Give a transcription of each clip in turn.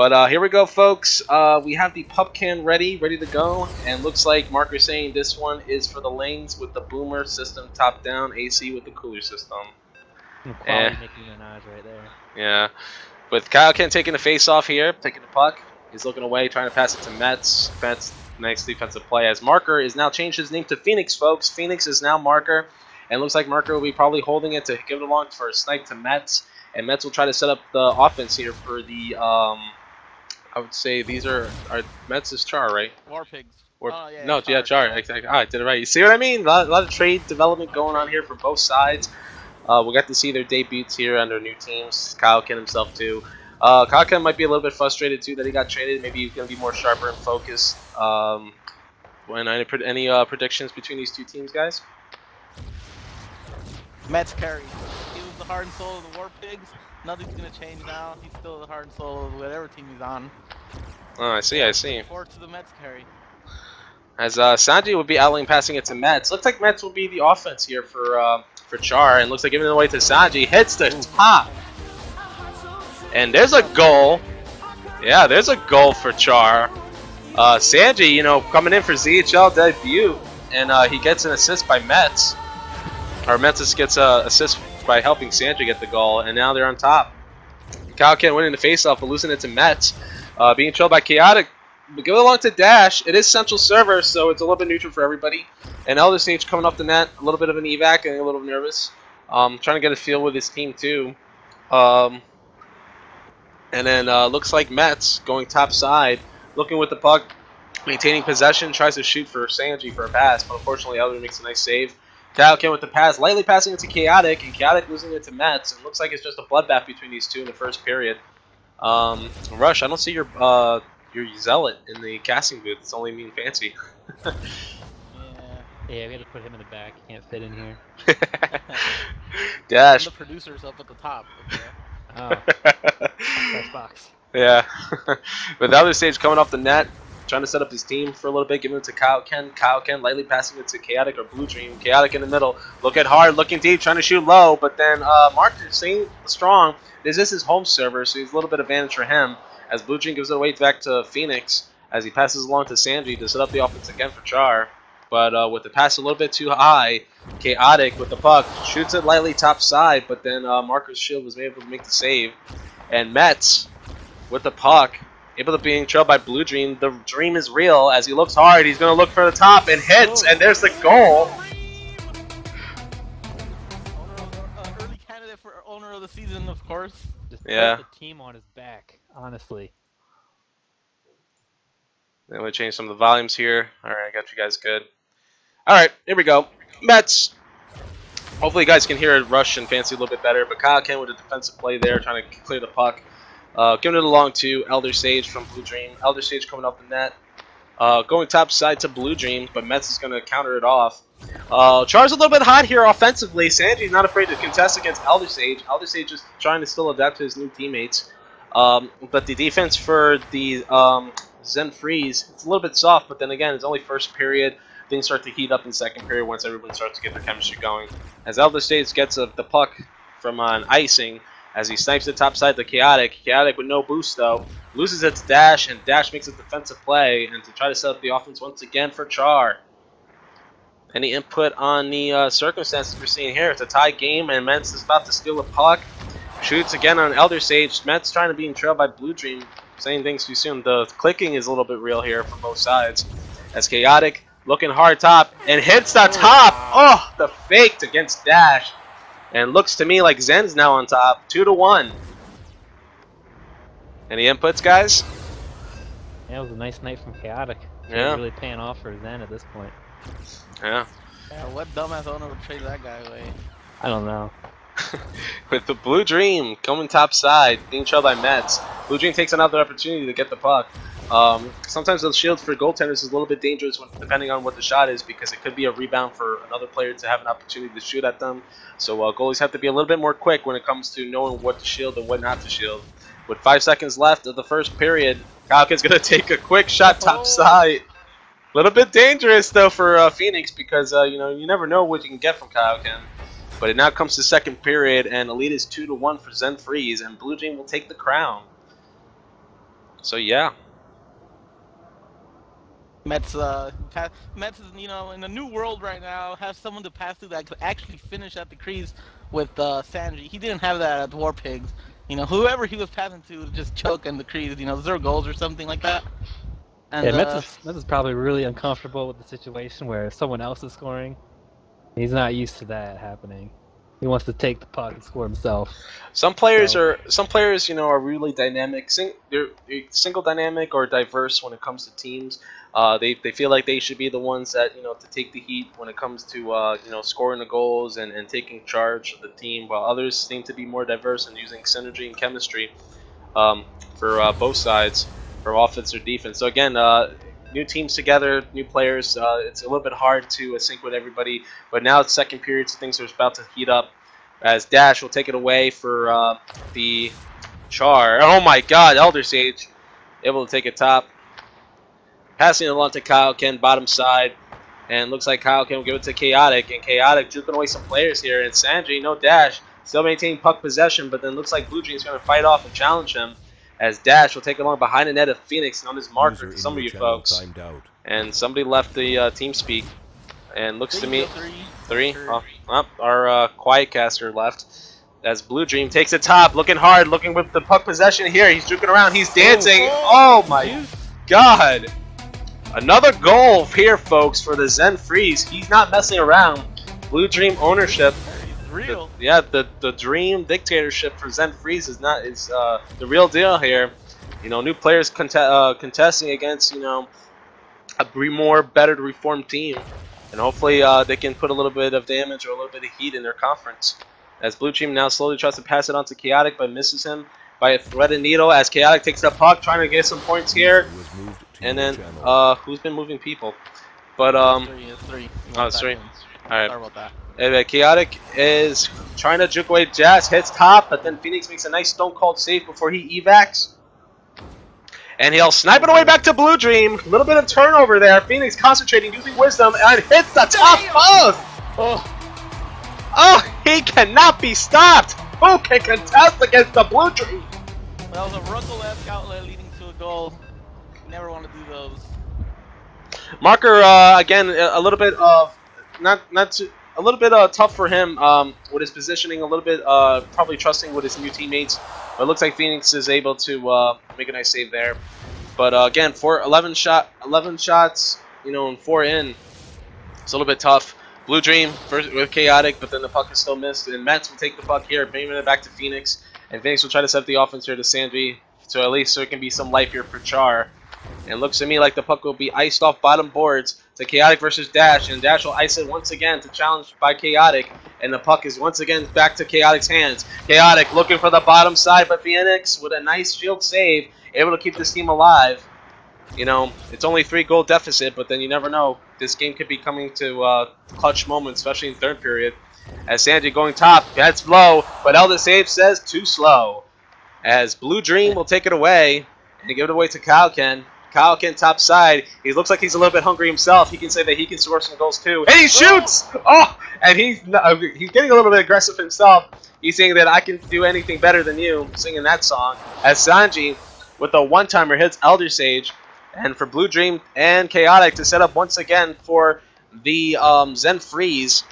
But uh, here we go, folks. Uh, we have the pup can ready, ready to go, and looks like Marker saying this one is for the lanes with the boomer system top down, AC with the cooler system. Quality Eh. Nicki Minaj right there. Yeah. With Kyle Ken taking the face off here, taking the puck. He's looking away, trying to pass it to Mets. Mets, nice defensive play. As Marker is now changed his name to Phoenix, folks. Phoenix is now Marker. And looks like Marker will be probably holding it to give it along for a snipe to Mets. And Mets will try to set up the offense here for the, um, I would say these are, are Mets is Char, right? War pigs. Or, Oh, yeah, no, Char, yeah, Char. Exactly. Ah, I did it right. You see what I mean? A lot, a lot of trade development going on here for both sides. Uh, we'll get to see their debuts here under new teams. Kyle Ken himself too. Uh, Kyle Ken might be a little bit frustrated too that he got traded. Maybe he's going to be more sharper and focused. Um, when any any uh, predictions between these two teams, guys? Mets carry. He was the heart and soul of the War Pigs. Nothing's gonna change now. He's still the heart and soul of whatever team he's on. Oh, I see. I see. Forward to the Mets carry. As uh, Sanji will be outling passing it to Mets. Looks like Mets will be the offense here for uh, for Char, and looks like giving it away to Sanji. Hits the top, and there's a goal. Yeah, there's a goal for Char. Uh, Sanji, you know, coming in for ZHL debut, and uh, he gets an assist by Mets. Or Mets gets an assist by helping Sanji get the goal, and now they're on top. Kyle Ken winning the faceoff, but losing it to Mets. Uh, being trailed by Chaotic. But it along to Dash. It is central server, so it's a little bit neutral for everybody. And Elder Sage coming off the net, a little bit of an evac, getting a little nervous. Um, trying to get a feel with his team too. Um, and then uh, looks like Mets going top side, looking with the puck, maintaining possession, tries to shoot for Sanji for a pass, but unfortunately Elder makes a nice save. Kyle Ken with the pass, lightly passing it to Chaotic, and Chaotic losing it to Mets. It looks like it's just a bloodbath between these two in the first period. Um, Rush, I don't see your uh, your zealot in the casting booth. It's only mean fancy. Yeah. Yeah, we had to put him in the back. He can't fit in here. Dash. And the producers up at the top. Okay. Oh, press box. yeah. but the other stage coming off the net, trying to set up his team for a little bit, giving it to Kyle Ken. Kyle Ken lightly passing it to Chaotic or Blue Dream. Chaotic in the middle, looking hard, looking deep, trying to shoot low, but then uh, Marcus staying strong. This is his home server, so he's a little bit of advantage for him. As Blue Dream gives it away back to Phoenix, as he passes along to Sanji to set up the offense again for Char. But uh, with the pass a little bit too high, Chaotic with the puck shoots it lightly top side, but then uh, Marcus Shield was able to make the save. And Mets with the puck, able to being trailed by Blue Dream. The dream is real as he looks hard. He's going to look for the top and hits, and there's the goal. Owner of, early candidate for owner of the season, of course. Just Yeah. put the team on his back, honestly. I'm going to change some of the volumes here. All right, I got you guys good. All right, here we go. Mets. Hopefully, you guys can hear Rush and Fancy a little bit better. But Kyle Ken with a defensive play there, trying to clear the puck. Uh, giving it along to Elder Sage from Blue Dream. Elder Sage coming up the net. Uh, going top side to Blue Dream, but Mets is going to counter it off. Uh, Char's a little bit hot here offensively. Sanji's not afraid to contest against Elder Sage. Elder Sage is trying to still adapt to his new teammates. Um, but the defense for the um, Zen Freeze, it's a little bit soft, but then again, it's only first period. Things start to heat up in second period once everyone starts to get their chemistry going. As Elder Sage gets a, the puck from an icing, as he snipes the top side to Chaotic. Chaotic with no boost though. Loses its Dash, and Dash makes a defensive play and to try to set up the offense once again for Char. Any input on the uh, circumstances we're seeing here? It's a tie game, and Mets is about to steal a puck. Shoots again on Elder Sage. Mets trying to be trailed by Blue Dream. Saying things too soon. The clicking is a little bit real here from both sides. As Chaotic looking hard top and hits the top. Oh, the faked against Dash. And looks to me like Zen's now on top. Two to one. Any inputs, guys? Yeah, it was a nice night from Chaotic. It's Yeah. really paying off for Zen at this point. Yeah. Yeah, what dumbass owner would trade that guy away? I don't know. With the Blue Dream coming top side, being trailed by Mets. Blue Dream takes another opportunity to get the puck. Um, sometimes the shields for goaltenders is a little bit dangerous when, depending on what the shot is because it could be a rebound for another player to have an opportunity to shoot at them. So uh, goalies have to be a little bit more quick when it comes to knowing what to shield and what not to shield. With five seconds left of the first period, Falcon's going to take a quick shot top Oh. side. A little bit dangerous though for uh, Phoenix because uh, you know you never know what you can get from Kaioken. But it now comes to second period, and the lead is two to one for Zen Freeze, and Blue Dream will take the crown. So yeah, Mets, uh, pa- Mets is, you know, in a new world right now, have someone to pass through that could actually finish at the crease with uh, Sanji. He didn't have that at War Pigs. You know, whoever he was passing to just choke in the crease, you know, zero goals or something like that. And, yeah, Mets uh, is, Mets is probably really uncomfortable with the situation where someone else is scoring. He's not used to that happening. He wants to take the puck and score himself. some players So- are some players you know are really dynamic. Sing, they're, they're single dynamic or diverse when it comes to teams. Uh, they, they feel like they should be the ones that you know to take the heat when it comes to uh, you know scoring the goals and, and taking charge of the team, while others seem to be more diverse and using synergy and chemistry um, for uh, both sides for offense or defense. So again, uh, new teams together, new players. Uh, it's a little bit hard to sync with everybody, but now it's second period, so things are about to heat up. As Dash will take it away for uh, the Char. Oh my God, Elder Sage able to take a top. Passing it along to Kyle Ken, bottom side. And looks like Kyle Ken will give it to Chaotic. And Chaotic juking away some players here. And Sanji, no dash. Still maintaining puck possession, but then looks like Blue Dream's going to fight off and challenge him. As Dash will take it along behind the net of Phoenix, on as Marker User to some of you channel folks. Timed out. And somebody left the uh, TeamSpeak. And looks to me. Three, Three. Three. Oh, oh, our uh, quiet caster left. As Blue Dream takes it top, looking hard, looking with the puck possession here. He's juking around. He's dancing. Oh, my God! Another goal here, folks, for the Zen Freeze. He's not messing around. Blue Dream ownership. He's The- yeah, the the dream dictatorship for Zen Freeze is not is uh, the real deal here. You know, new players conte- uh, contesting against you know a more better reformed team, and hopefully uh, they can put a little bit of damage or a little bit of heat in their conference. As Blue Team now slowly tries to pass it on to Chaotic, but misses him by a threaded needle. As Chaotic takes the puck, trying to get some points here, User was moved to and then uh, who's been moving people? But um, three, three. oh, it's three. All right. Sorry about that. Uh, Chaotic is trying to juke away Jazz, hits top, but then Phoenix makes a nice Stone Cold save before he evacs. And he'll snipe it away back to Blue Dream. A little bit of turnover there. Phoenix concentrating, using wisdom, and hits the top post! Oh, Oh, he cannot be stopped! Who can contest against the Blue Dream? That was a Russell-esque outlet leading to a goal. Never want to do those. Marker uh, again a a little bit of not not too, a little bit uh, tough for him um, with his positioning. A little bit uh, probably trusting with his new teammates. But it looks like Phoenix is able to uh, make a nice save there. But uh, again, for 11 shot 11 shots, you know, and four in, it's a little bit tough. Blue Dream first with chaotic, but then the puck is still missed. And Mets will take the puck here, bringing it back to Phoenix, and Phoenix will try to set the offense here to Sanji, so at least so it can be some life here for Char. And looks to me like the puck will be iced off bottom boards to Chaotic versus Dash, and Dash will ice it once again to challenge by Chaotic, and the puck is once again back to Chaotic's hands. Chaotic looking for the bottom side, but Phoenix with a nice shield save, able to keep this team alive. You know, it's only three goal deficit, but then you never know. This game could be coming to uh, clutch moments, especially in third period. As Sanji going top, that's low, but Elder Sage says too slow. As Blue Dream will take it away and give it away to Kalkin. Kalkin top side. He looks like he's a little bit hungry himself. He can say that he can score some goals too. And he shoots! Oh! And he's he's getting a little bit aggressive himself. He's saying that I can do anything better than you, singing that song. As Sanji, with a one-timer, hits Elder Sage. And for Blue Dream and Chaotic to set up once again for the um, Zen Freeze.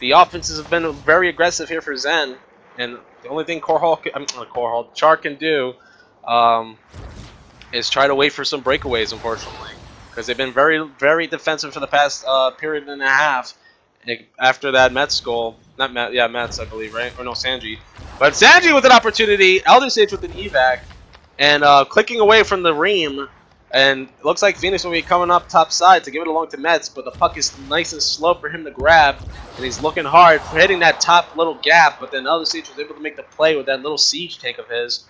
The offenses have been very aggressive here for Zen. And the only thing Core Hall, I mean, not Core Hall, Char can do um, is try to wait for some breakaways, unfortunately. Because they've been very, very defensive for the past uh, period and a half after that Mets goal. Not Met, yeah, Mets, I believe, right? Or no, Sanji. But Sanji with an opportunity, Elder Sage with an evac, and uh, clicking away from the ream. And looks like Phoenix will be coming up top side to give it along to Mets, but the puck is nice and slow for him to grab. And he's looking hard for hitting that top little gap, but then Elder Sage was able to make the play with that little siege tank of his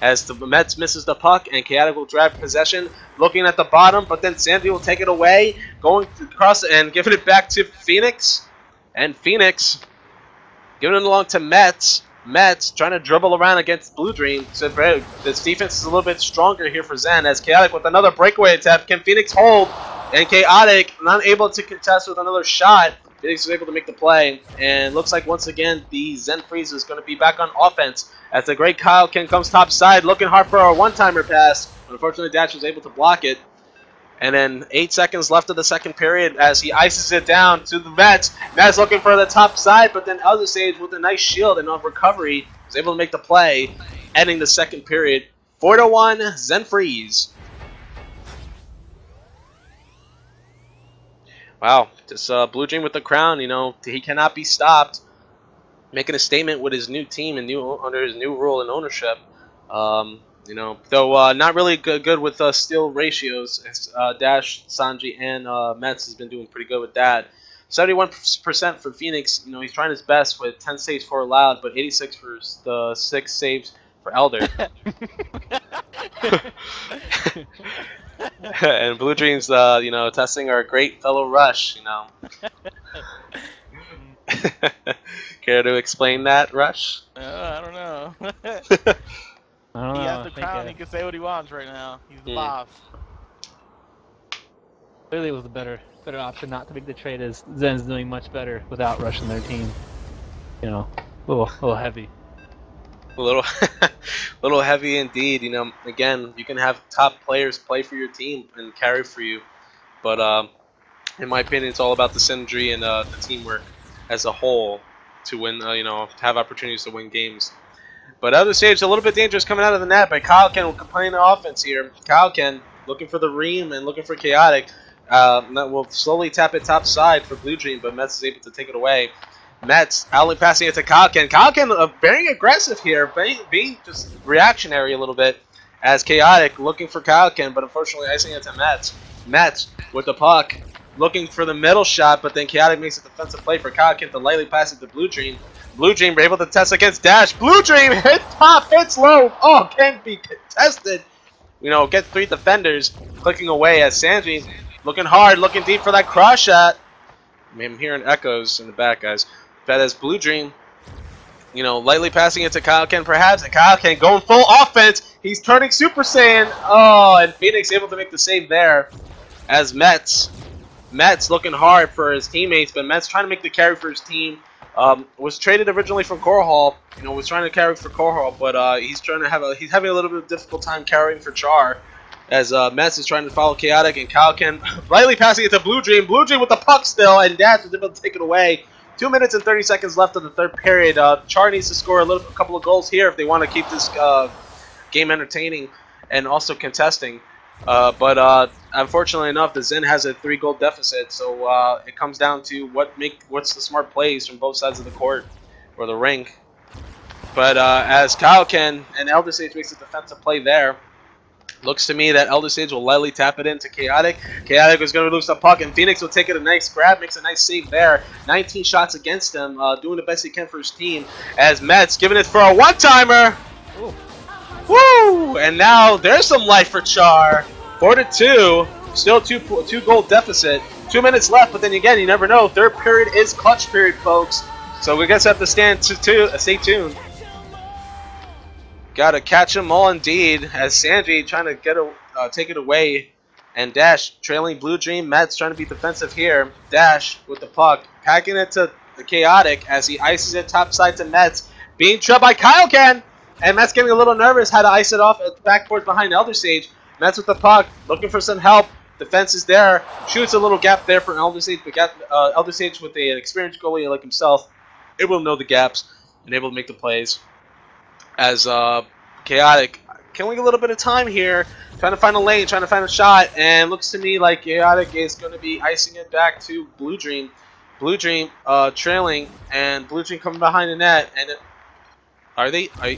as the Mets misses the puck and Chaotic will drive possession, looking at the bottom, but then Sanji will take it away, going across and giving it back to Phoenix, and Phoenix giving it along to Mets. Mets trying to dribble around against Blue Dream. So this defense is a little bit stronger here for Zen as Chaotic with another breakaway attempt. Can Phoenix hold? And Chaotic not able to contest with another shot. Phoenix was able to make the play, and looks like once again the Zen Freeze is going to be back on offense as the great Kyle Ken comes top side, looking hard for a one-timer pass. Unfortunately, Dash was able to block it. And then eight seconds left of the second period as he ices it down to the Mets. Mets looking for the top side, but then Elder Sage with a nice shield and on recovery is able to make the play, ending the second period. 4 to 1, Zen Freeze. Wow, just uh, Blue Dream with the crown. You know he cannot be stopped. Making a statement with his new team and new under his new rule and ownership. Um, you know, though uh, not really good, good with uh, steal ratios. Uh, Dash, Sanji, and uh, Mets has been doing pretty good with that. 71% for Phoenix. You know, he's trying his best with 10 saves for allowed, but 86 for the six saves for Elder. and Blue Dreams, uh, you know, testing our great fellow Rush, you know. Care to explain that, Rush? Uh, I don't know. I don't he know. has I the think, crown. uh, He can say what he wants right now. He's the Hmm. boss. Clearly, it was a better better option not to make the trade. As Zen's doing much better without rushing their team. You know, a little, a little heavy. A little, little heavy indeed. You know, again, you can have top players play for your team and carry for you, but um, in my opinion, it's all about the synergy and uh, the teamwork as a whole to win. Uh, you know, have opportunities to win games. But other stage, a little bit dangerous coming out of the net. But Kyle Ken will complain the offense here. Kyle Ken looking for the ream and looking for chaotic. Uh, that will slowly tap it top side for Blue Dream, but Mets is able to take it away. Mets only passing it to Kalkin. Kalkin uh, very aggressive here, being, just reactionary a little bit as Chaotic looking for Kalkin, but unfortunately icing it to Mets. Mets with the puck looking for the middle shot, but then Chaotic makes a defensive play for Kalkin to lightly pass it to Blue Dream. Blue Dream able to test against Dash. Blue Dream hit top, hits low. Oh, can't be contested. You know, gets three defenders clicking away as Sanji looking hard, looking deep for that cross shot. I'm hearing echoes in the back, guys. But as Blue Dream, you know, lightly passing it to Kyle Ken perhaps, and Kyle Ken going full offense. He's turning Super Saiyan. Oh, and Phoenix able to make the save there. As Mets, Mets looking hard for his teammates, but Mets trying to make the carry for his team. Um, was traded originally from Core Hall. You know, was trying to carry for Core Hall, but uh, he's trying to have a he's having a little bit of difficult time carrying for Char. As uh, Mets is trying to follow Chaotic and Kyle Ken lightly passing it to Blue Dream. Blue Dream with the puck still, and Dash is able to take it away. Two minutes and 30 seconds left of the third period. Uh, Char needs to score a little, a couple of goals here if they want to keep this uh, game entertaining and also contesting. Uh, but uh, unfortunately enough, the Zen has a three-goal deficit, so uh, it comes down to what make what's the smart plays from both sides of the court or the rink. But uh, as Kyle can and Elder Sage makes a defensive play there, looks to me that Elder Sage will lightly tap it into Chaotic. Chaotic is going to lose the puck, and Phoenix will take it a nice grab, makes a nice save there. 19 shots against him, uh, doing the best he can for his team. As Mets giving it for a one-timer. Woo! And now there's some life for Char. Four to two. Still two two goal deficit. Two minutes left, but then again, you never know. Third period is clutch period, folks. So we guess have to stand to, to uh, stay tuned. Gotta catch them all indeed. As Sanji trying to get a, uh, take it away, and Dash trailing Blue Dream. Mets trying to be defensive here. Dash with the puck, packing it to the Chaotic as he ices it topside to Mets, being trailed by Kyle Ken. And Mets getting a little nervous, had to ice it off at the backboard behind Elder Sage. Mets with the puck, looking for some help. Defense is there. Shoots a little gap there for Elder Sage, but got, uh, Elder Sage with a, an experienced goalie like himself, able to know the gaps and able to make the plays. As uh, Chaotic killing a little bit of time here, trying to find a lane, trying to find a shot, and looks to me like Chaotic is going to be icing it back to Blue Dream. Blue Dream uh, trailing, and Blue Dream coming behind the net, and it, are they? Are,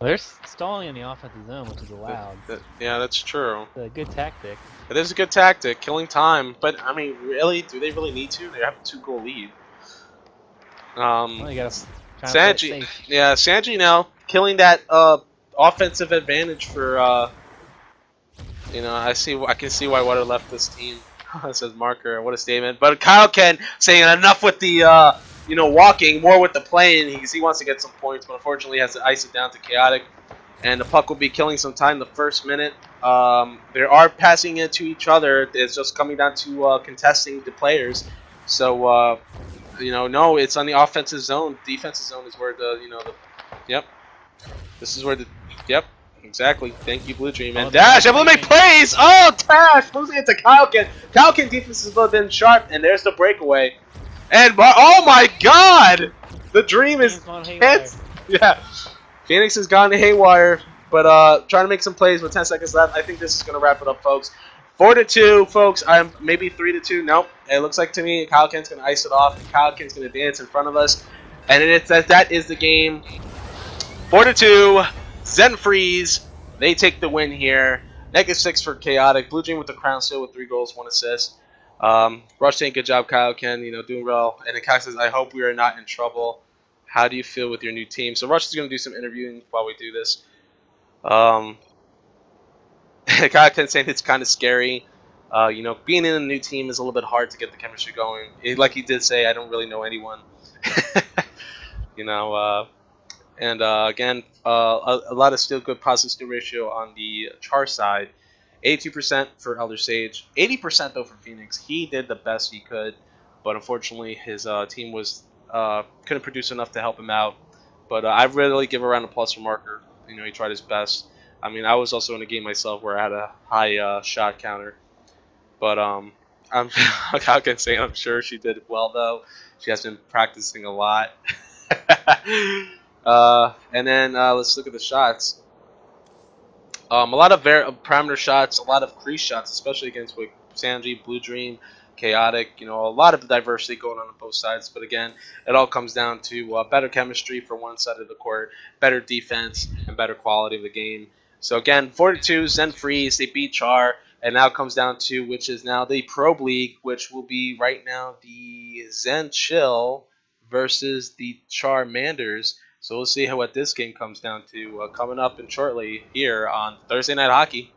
Well, they're stalling in the offensive zone, which is allowed. That- yeah, that's true. It's a good tactic. It is a good tactic, killing time. But I mean, really, do they really need to? They have a two-goal lead. Um, Well, you gotta try to play Sanji, yeah, Sanji now killing that uh, offensive advantage for. Uh, you know, I see. I can see why Water left this team. says marker. What a statement! But Kyle Ken saying enough with the. Uh, you know, walking more with the playing because he wants to get some points, but unfortunately has to ice it down to chaotic. And the puck will be killing some time the first minute. Um, they are passing it to each other. It's just coming down to uh, contesting the players. So, uh, you know, no, it's on the offensive zone. Defensive zone is where the, you know, the, yep. This is where the, yep, exactly. Thank you, Blue Dream. And Oh, Dash, able to make plays. Oh, Dash losing it to Kalkin. Kalkin defense has been sharp, and there's the breakaway. And oh my God, the Dream is Dream's gone haywire. hit. Yeah, Phoenix has gone to haywire, but uh, trying to make some plays with 10 seconds left. I think this is gonna wrap it up, folks. Four to two, folks. I'm maybe three to two. Nope. It looks like to me Kyle Kent's gonna ice it off. and Kyle Kent's gonna dance in front of us, and it's that that is the game. Four to two. Zen freeze. They take the win here. Negative six for chaotic. Blue Dream with the crown still with three goals, one assist. Um, Rush saying good job, Kyle Ken. You know doing well. And then Kyle says, I hope we are not in trouble. How do you feel with your new team? So Rush is gonna do some interviewing while we do this. Um, Kyle Ken saying it's kind of scary. Uh, you know, being in a new team is a little bit hard to get the chemistry going. It- like he did say, I don't really know anyone. you know, uh, and uh, again, uh, a, a lot of still good positive steal ratio on the Char side. 82% for Elder Sage, 80% though for Phoenix. He did the best he could, but unfortunately his uh, team was uh, couldn't produce enough to help him out. But I really give around a applause for Marker. You know, he tried his best. I mean, I was also in a game myself where I had a high uh, shot counter, but um, I'm how can I say I'm sure she did well though. She has been practicing a lot. uh, and then uh, let's look at the shots. Um, a lot of var- parameter shots, a lot of crease shots, especially against with Sanji, Blue Dream, Chaotic. You know, a lot of diversity going on on both sides. But again, it all comes down to uh, better chemistry for one side of the court, better defense, and better quality of the game. So again, 42 Zen Freeze, they beat Char, and now comes down to which is now the Probe League, which will be right now the Zen Chill versus the Charmanders. So we'll see how what this game comes down to uh, coming up and shortly here on Thursday Night Hockey.